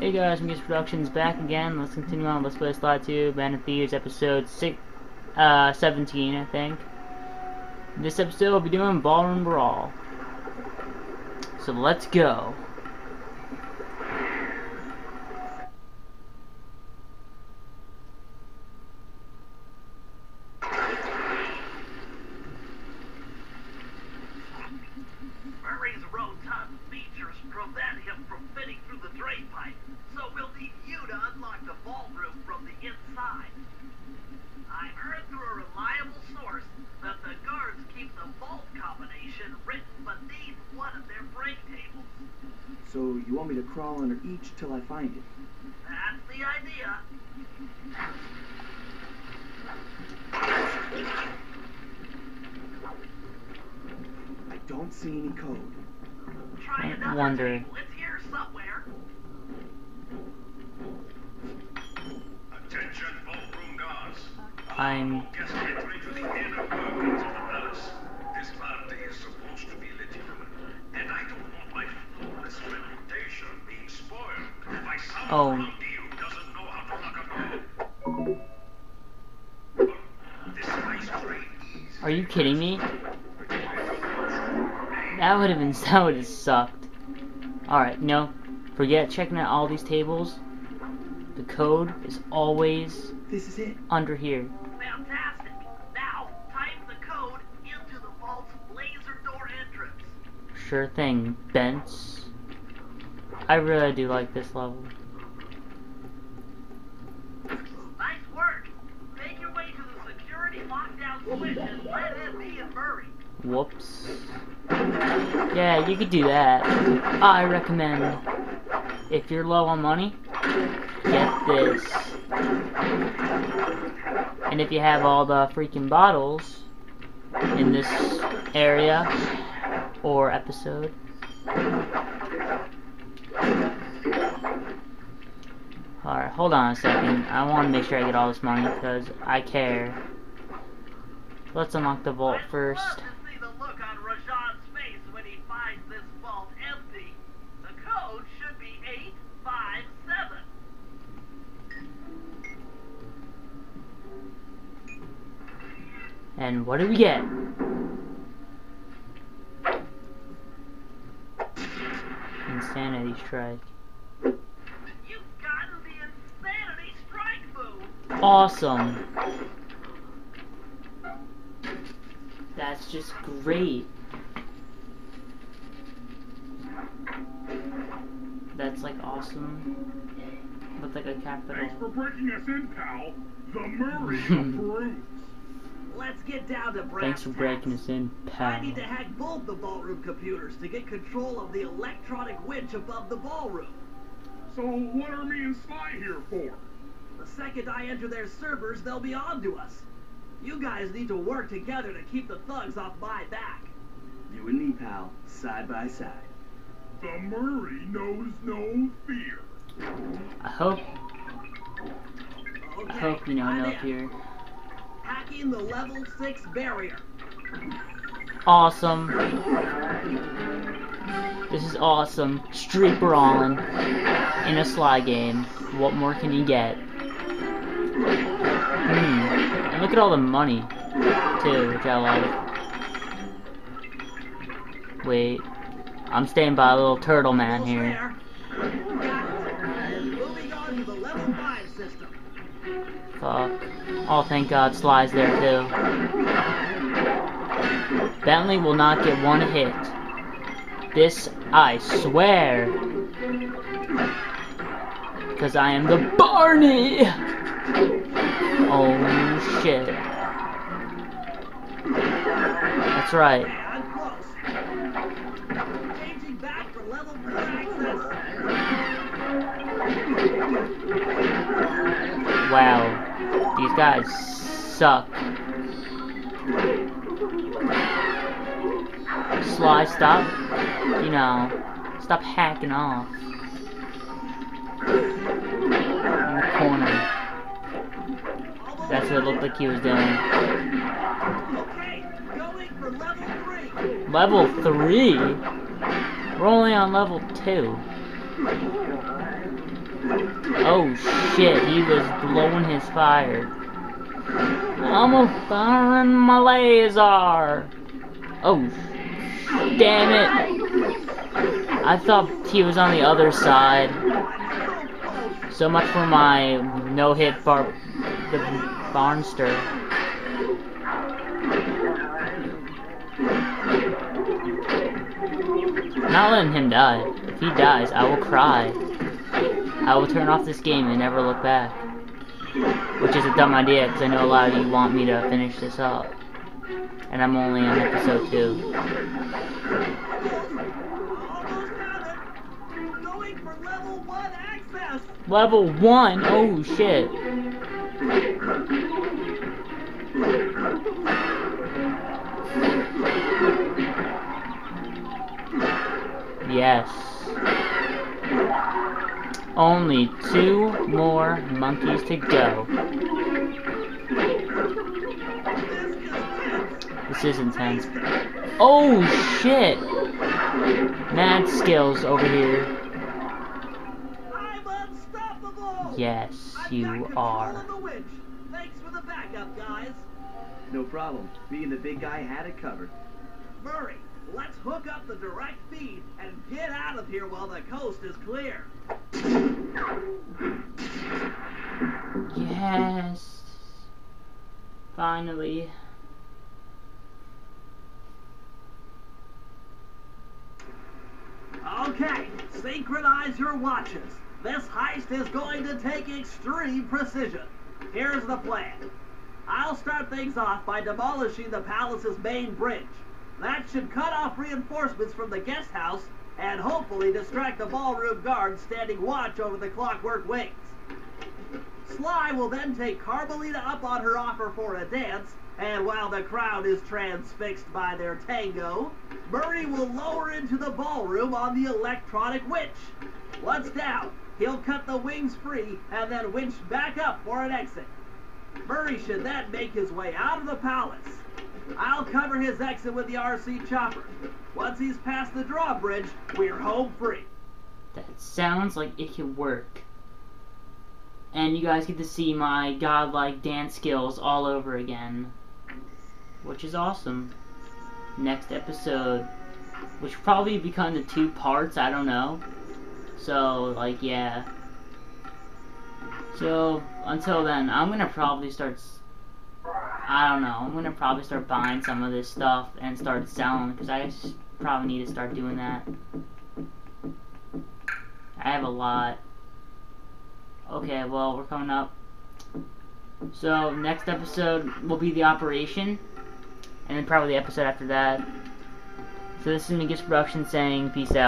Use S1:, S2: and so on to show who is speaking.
S1: Hey guys, Muse Productions back again. Let's continue on Let's Play Sly 2, Band of Thieves, episode six, uh, 17, I think. This episode we'll be doing Ballroom Brawl. So let's go.
S2: Through the drain pipe, so we'll need you to unlock the vault room from the inside. I heard through a reliable source that the guards keep the vault combination written beneath one of their break tables.
S3: So you want me to crawl under each till I find it?
S2: That's the idea.
S3: I don't see any code.
S2: Try
S1: I
S2: another
S1: wonder.
S2: table. It's here somewhere.
S4: Attention, ballroom guards.
S1: I'm
S4: Guest entry to the inner workings of the palace. This party is supposed to be legitimate, and I don't want my flawless reputation being spoiled by someone
S1: Oh.
S4: among you who doesn't know how to lock a door. This ice train is oh.
S1: Are you kidding me? That would have been that would have sucked. Alright, no. Forget checking out all these tables. The code is always
S3: This is it.
S1: under here.
S2: Fantastic. Now, type the code into the vault's laser door entrance.
S1: Sure thing, Bents. I really do like this level.
S2: Nice work. Make your way to the security lockdown switch and let in me and Murray.
S1: Whoops. Yeah, you could do that. I recommend, if you're low on money, get this. And if you have all the freaking bottles in this area or episode, Alright, hold on a second. I want to make sure I get all this money because I care. Let's unlock the vault first. And what do we get? Insanity strike.
S2: You've gotten the insanity strike.
S1: Awesome. That's just great. That's like awesome. With like a capital.
S5: Thanks for breaking us in, pal. The Murray approves.
S2: Let's get down to brass
S1: Thanks for breaking us in, pal.
S2: I need to hack both the ballroom computers to get control of the electronic winch above the ballroom.
S5: So what are me and Sly here for?
S2: The second I enter their servers, they'll be on to us. You guys need to work together to keep the thugs off my back.
S3: You and me, pal, side by side.
S5: The Murray knows no fear.
S1: I hope
S2: Okay,
S1: I hope you know
S2: I'm
S1: no
S2: in.
S1: fear.
S2: Hacking the level 6 barrier.
S1: Awesome. This is awesome. Street brawling in a Sly game. What more can you get? Hmm. And look at all the money, too, which I like. Wait. I'm staying by a little turtle man here.
S2: there. Got it. Moving on to the level 5 system.
S1: Fuck. Oh, thank God Sly's there, too. Bentley will not get one hit. This, I swear. Because I am the Barney! Oh, shit. That's right.
S2: Okay, I'm close. Changing back for level 4 access.
S1: Wow. Guys suck. Sly, stop. You know, stop hacking off. In the corner. That's what it looked like he was doing.
S2: Okay, level 3.
S1: Level 3? We're only on level 2. Oh shit, he was blowing his fire. I'm a my laser. Oh, damn it. I thought he was on the other side. So much for my no-hit bar, the Barnster. Not letting him die. If he dies, I will cry. I will turn off this game and never look back. Which is a dumb idea, because I know a lot of you want me to finish this up. And I'm only on episode 2.
S2: Almost have it. Going for level one access.
S1: Level 1? Oh shit. Yes. Only two more monkeys to go.
S2: This is tense.
S1: This intense. Oh shit! Mad skills over here.
S2: I'm unstoppable.
S1: Yes, you are.
S2: of the winch. Thanks for the backup, guys.
S3: No problem. Me and the big guy had it covered.
S2: Murray, let's hook up the direct feed and get out of here while the coast is clear.
S1: Yes. Finally.
S2: Okay, synchronize your watches. This heist is going to take extreme precision. Here's the plan. I'll start things off by demolishing the palace's main bridge. That should cut off reinforcements from the guest house and hopefully distract the ballroom guards standing watch over the clockwork wings. Sly will then take Carmelita up on her offer for a dance, and while the crowd is transfixed by their tango, Murray will lower into the ballroom on the electronic winch. Once down, he'll cut the wings free and then winch back up for an exit. Murray should then make his way out of the palace. I'll cover his exit with the RC chopper. Once he's past the drawbridge, we're home free.
S1: That sounds like it could work. And you guys get to see my godlike dance skills all over again. Which is awesome. Next episode, which probably become the two parts, I don't know. So, like, yeah. So, until then, I'm gonna probably start. I don't know. I'm gonna probably start buying some of this stuff and start selling because I just probably need to start doing that. I have a lot. Okay, well, we're coming up. So, next episode will be the operation. And then probably the episode after that. So, this is Mingus Production saying peace out.